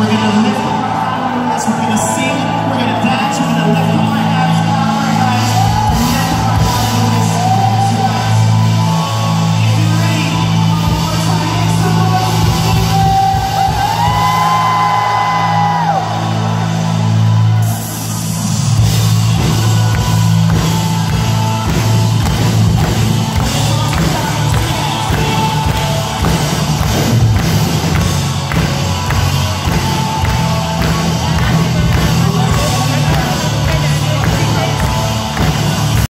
We're going to lift the arms. We're going to sing.